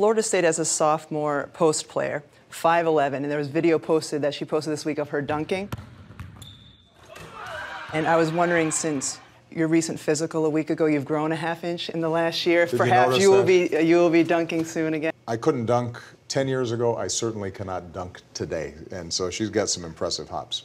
Florida State as a sophomore post player, 5'11, and there was video posted that she posted this week of her dunking. And I was wondering, since your recent physical a week ago, you've grown a half inch in the last year. Did Perhaps you, you will be uh, you will be dunking soon again. I couldn't dunk 10 years ago. I certainly cannot dunk today. And so she's got some impressive hops.